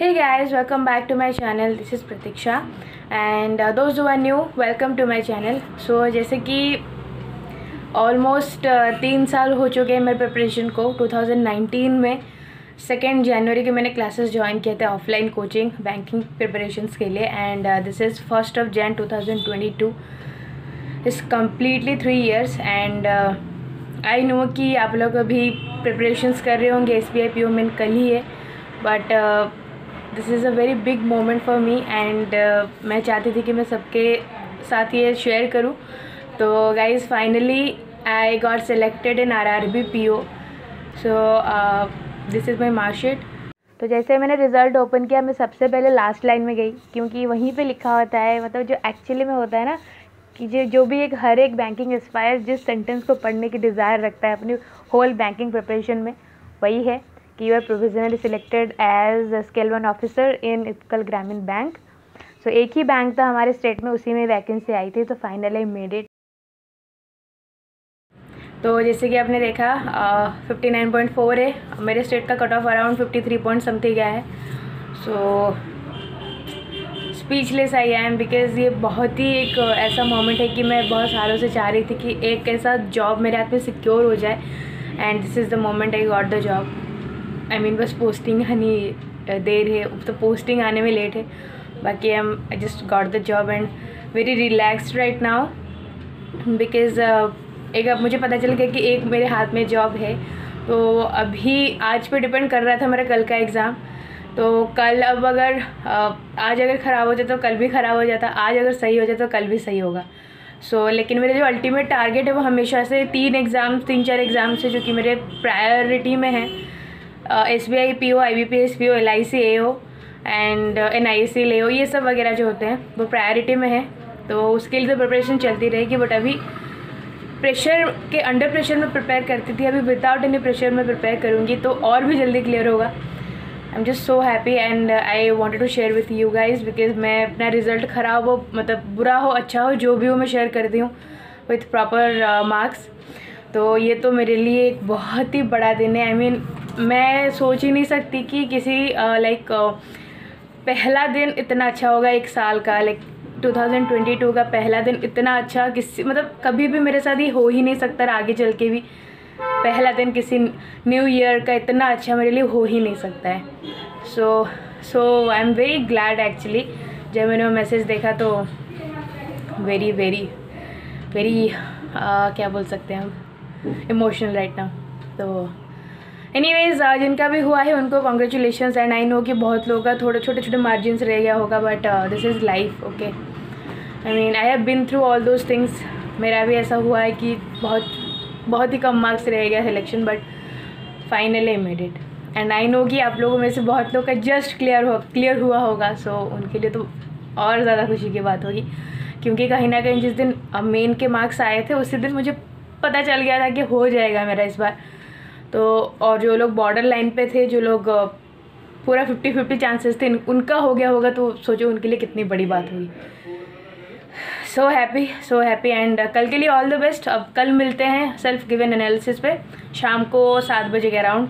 Hey guys, welcome back to my channel. This is Pratiksha and uh, those who are new, welcome to my channel. So जैसे कि almost uh, तीन साल हो चुके हैं मेरे प्रिपरेशन को 2019 में सेकेंड जनवरी के मैंने क्लासेस ज्वाइन किए थे ऑफलाइन कोचिंग बैंकिंग प्रिपरेशंस के लिए and this is first of Jan 2022 is completely three years and I know कि आप लोग अभी प्रिपरेशंस कर रहे होंगे S B I P O में कल ही है but this is a very big moment for me and मैं चाहती थी कि मैं सबके साथ ये शेयर करूँ। तो guys finally I got selected in R R B P O so this is my marksheet तो जैसे मैंने रिज़ल्ट ओपन किया, मैं सबसे पहले लास्ट लाइन में गई, क्योंकि वहीं पे लिखा होता है मतलब जो एक्चुअली में होता है ना, कि जो जो भी एक, हर एक बैंकिंग एस्पायर जिस सेंटेंस को पढ़ने की डिज़ायर रखता है अपनी होल बैंकिंग प्रिपरेशन में, वही है। कि you are provisionally selected as scale one officer in Utkal Gramin bank so एक ही बैंक था हमारे स्टेट में, उसी में वैकेंसी आई थी तो फाइनली मेड इट तो जैसे कि आपने देखा फिफ्टी नाइन पॉइंट फोर है। मेरे स्टेट का cut off around fifty three point something है। So speechless I I am because ये बहुत ही एक ऐसा मोमेंट है कि मैं बहुत सालों से चाह रही थी कि एक ऐसा जॉब मेरे हाथ में सिक्योर हो जाए। And this is the moment I got the job I mean बस पोस्टिंग हनी देर है तो पोस्टिंग आने में लेट है। बाकी I am I just got the job and very relaxed right now because एक अब मुझे पता चल गया कि एक मेरे हाथ में जॉब है। तो अभी आज पे डिपेंड कर रहा था मेरा कल का एग्ज़ाम तो कल अब अगर आज अगर ख़राब हो जाए तो कल भी ख़राब हो जाता आज अगर सही हो जाए तो कल भी सही होगा। सो so, लेकिन मेरे जो अल्टीमेट टारगेट है वो हमेशा से तीन एग्ज़ाम तीन चार एग्ज़ाम्स है जो कि मेरे प्रायोरिटी में हैं। S B I P O I B P S P O L I C A O and N I C L O ये सब वगैरह जो होते हैं वो प्रायोरिटी में है। तो उसके लिए तो प्रिपरेशन चलती रहेगी बट अभी प्रेशर के अंडर प्रेशर में प्रिपेयर करती थी अभी विदाउट एनी प्रेशर में प्रिपेयर करूँगी तो और भी जल्दी क्लियर होगा। I am just so happy and I wanted to share with you guys because मैं अपना रिज़ल्ट ख़राब हो मतलब बुरा हो अच्छा हो जो भी हो मैं शेयर करती हूँ विथ प्रॉपर मार्क्स तो ये तो मेरे लिए एक बहुत ही बड़ा दिन है। आई I मीन mean, मैं सोच ही नहीं सकती कि किसी लाइक पहला दिन इतना अच्छा होगा एक साल का लाइक like, 2022 का पहला दिन इतना अच्छा किसी मतलब कभी भी मेरे साथ ही हो ही नहीं सकता आगे चल के भी पहला दिन किसी न्यू ईयर का इतना अच्छा मेरे लिए हो ही नहीं सकता है। So so I am very glad actually जब मैंने वो मैसेज देखा तो वेरी वेरी वेरी क्या बोल सकते हैं हम इमोशनल राइट नाउ तो एनीवेज जिनका भी हुआ है उनको कॉन्ग्रेचुलेशन एंड आई नो कि बहुत लोगों का थोड़े छोटे छोटे मार्जिन रह गया होगा but this is life okay I mean I have been through all those things मेरा भी ऐसा हुआ है कि बहुत बहुत ही कम मार्क्स रह गया selection but finally made it and I know कि आप लोगों में से बहुत लोग का जस्ट क्लियर हो क्लियर हुआ होगा सो so, उनके लिए तो और ज़्यादा खुशी की बात होगी। क्योंकि कहीं ना कहीं जिस दिन मेन के मार्क्स आए थे उसी दिन मुझे पता चल गया था कि हो जाएगा मेरा इस बार। तो और जो लोग बॉर्डर लाइन पे थे, जो लोग पूरा फिफ्टी फिफ्टी चांसेस थे उनका हो गया होगा तो सोचो उनके लिए कितनी बड़ी बात होगी so happy so happy and कल के लिए ऑल द बेस्ट अब कल मिलते हैं सेल्फ गिवन एनालिसिस पे, शाम को सात बजे के अराउंड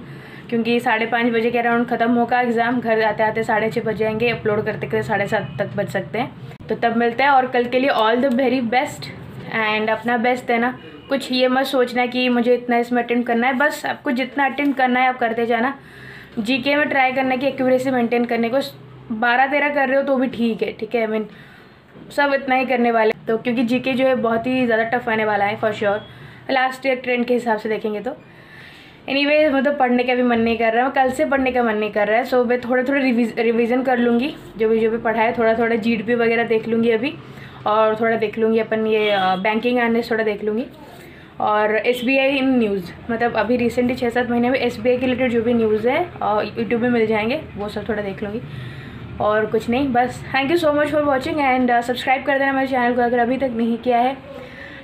क्योंकि साढ़े पाँच बजे के अराउंड ख़त्म होगा एग्ज़ाम घर आते आते साढ़े छः बज जाएँगे अपलोड करते करते साढ़े सात तक बज सकते हैं। तो तब मिलते हैं और कल के लिए all the very best and अपना बेस्ट देना। कुछ ये मत सोचना कि मुझे इतना इसमें अटेंड करना है। बस आपको जितना अटेंड करना है, आप करते जाना। जीके में ट्राई करने की एक्यूरेसी मेंटेन करने को बारह तेरह कर रहे हो तो भी ठीक है ठीक है? आई मीन सब इतना ही करने वाले। तो क्योंकि जीके जो है बहुत ही ज़्यादा टफ आने वाला है for sure last year trend के हिसाब से देखेंगे तो। एनी वे मतलब पढ़ने का भी मन नहीं कर रहा है कल से पढ़ने का मन नहीं कर रहा है। सो मैं थोड़े थोड़े रिविज़न कर लूँगी, जो भी जो भी पढ़ा है। थोड़ा थोड़ा जी वगैरह देख लूँगी अभी, और थोड़ा देख लूँगी अपन ये बैंकिंग आने थोड़ा देख लूँगी। और S B I in news मतलब अभी रिसेंटली छः सात महीने में एस बी आई के रिलेटेड जो भी न्यूज़ है, और यूट्यूब में मिल जाएँगे, वो सब थोड़ा देख लूँगी। और कुछ नहीं, बस। Thank you so much for watching and subscribe कर देना मेरे चैनल को अगर अभी तक नहीं किया है।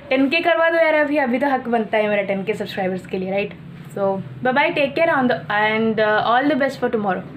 टेन के करवा दो यार अभी अभी तो हक बनता है मेरा टेन के सब्सक्राइबर्स के लिए right so bye take care on the end all the best for tomorrow